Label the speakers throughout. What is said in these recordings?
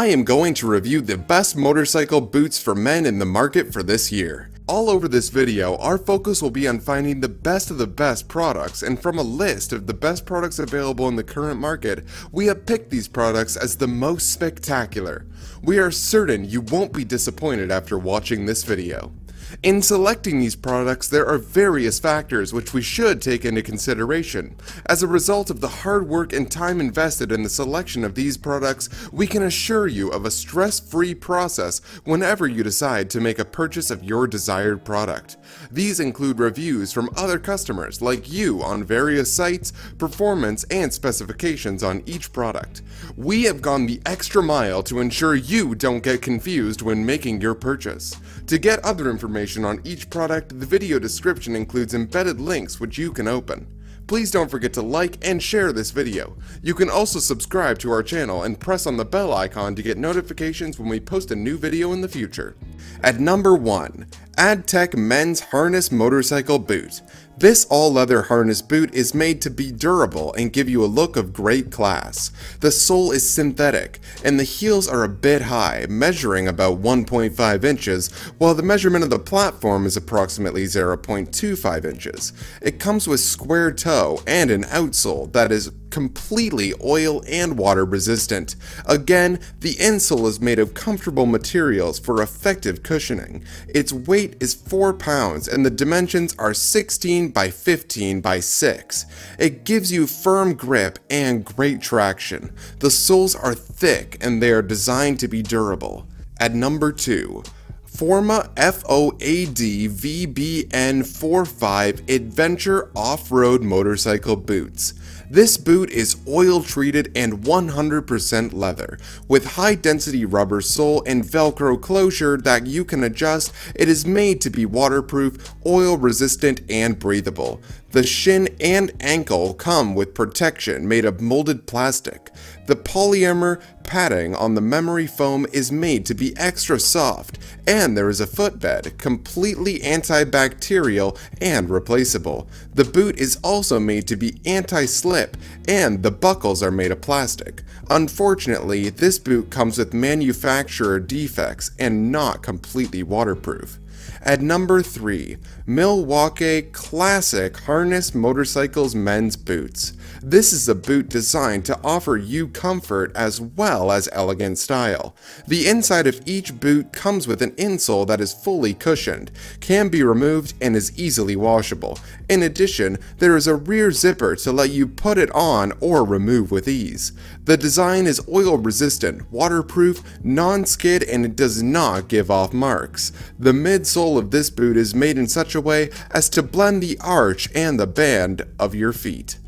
Speaker 1: I am going to review the best motorcycle boots for men in the market for this year. All over this video, our focus will be on finding the best of the best products, and from a list of the best products available in the current market, we have picked these products as the most spectacular. We are certain you won't be disappointed after watching this video. In selecting these products, there are various factors which we should take into consideration. As a result of the hard work and time invested in the selection of these products, we can assure you of a stress-free process whenever you decide to make a purchase of your desired product. These include reviews from other customers like you on various sites, performance and specifications on each product. We have gone the extra mile to ensure you don't get confused when making your purchase. To get other information on each product, the video description includes embedded links which you can open. Please don't forget to like and share this video. You can also subscribe to our channel and press on the bell icon to get notifications when we post a new video in the future. At number 1, AdTec Men's Harness Motorcycle Boot. This all-leather harness boot is made to be durable and give you a look of great class. The sole is synthetic, and the heels are a bit high, measuring about 1.5 inches, while the measurement of the platform is approximately 0.25 inches. It comes with square toe and an outsole that is completely oil and water resistant. Again, the insole is made of comfortable materials for effective cushioning. Its weight is 4 pounds and the dimensions are 16 by 15 by 6. It gives you firm grip and great traction. The soles are thick and they are designed to be durable. At number 2, Forma FOAD VBN45 Adventure Off-Road Motorcycle Boots. This boot is oil treated and 100% leather. With high density rubber sole and velcro closure that you can adjust, it is made to be waterproof, oil resistant and breathable. The shin and ankle come with protection made of molded plastic. The polymer padding on the memory foam is made to be extra soft, and there is a footbed, completely antibacterial and replaceable. The boot is also made to be anti-slip, and the buckles are made of plastic. Unfortunately, this boot comes with manufacturer defects and not completely waterproof. At number 3, Milwaukee Classic Harness Motorcycles Men's Boots. This is a boot designed to offer you comfort as well as elegant style. The inside of each boot comes with an insole that is fully cushioned, can be removed, and is easily washable. In addition, there is a rear zipper to let you put it on or remove with ease. The design is oil resistant, waterproof, non-skid, and it does not give off marks. The midsole of this boot is made in such a way as to blend the arch and the band of your feet.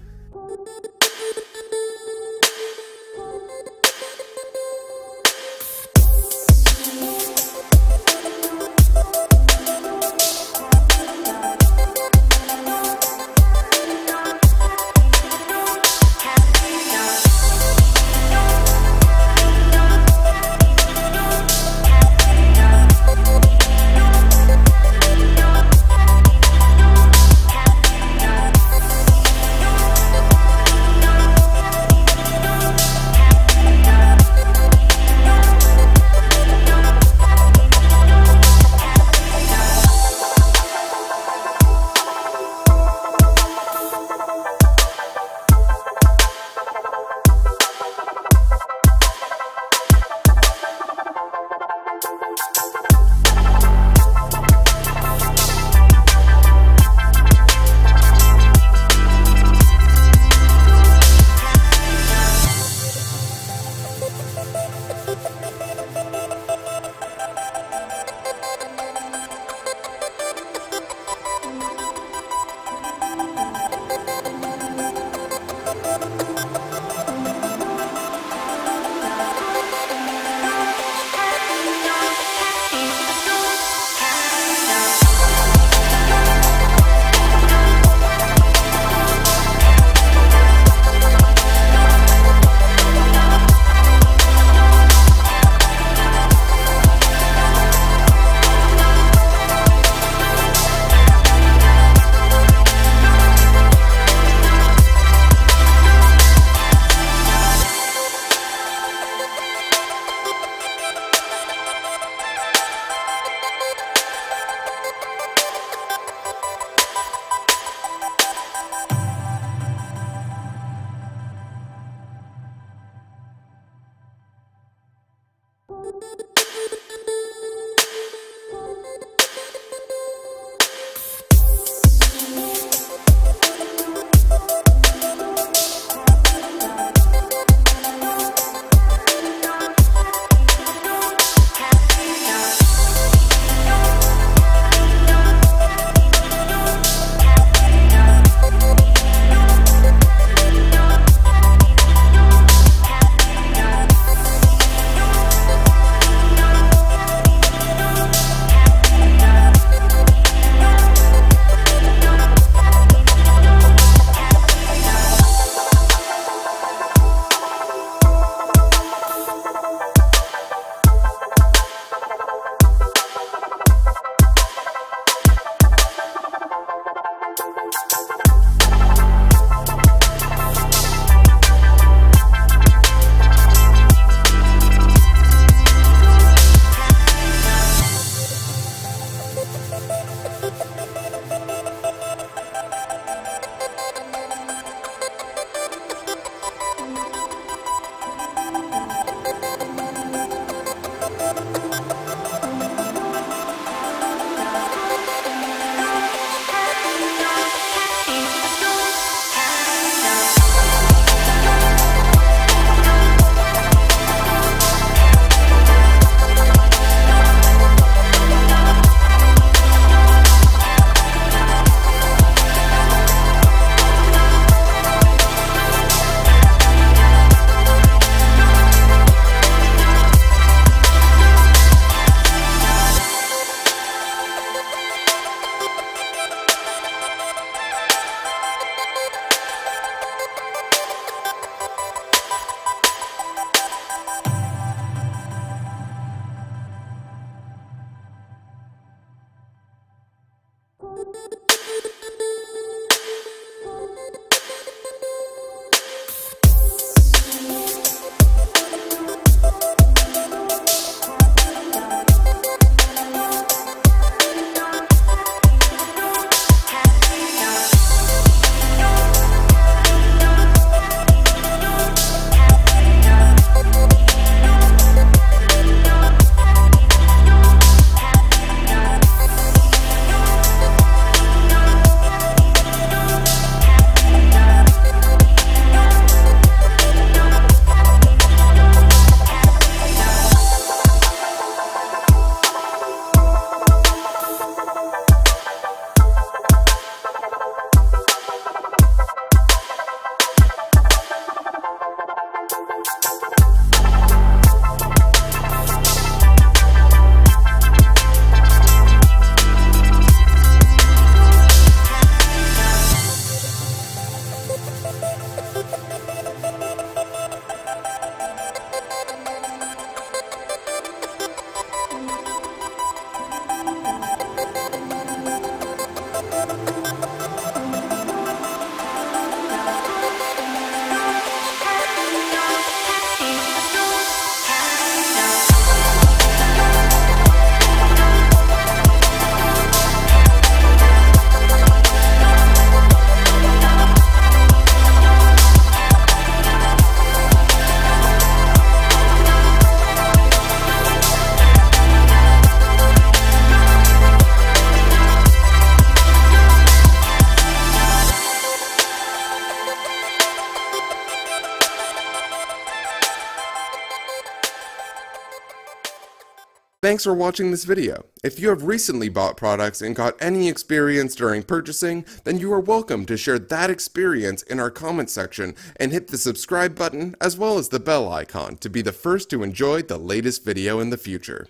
Speaker 1: Thanks for watching this video. If you have recently bought products and got any experience during purchasing, then you are welcome to share that experience in our comment section and hit the subscribe button as well as the bell icon to be the first to enjoy the latest video in the future.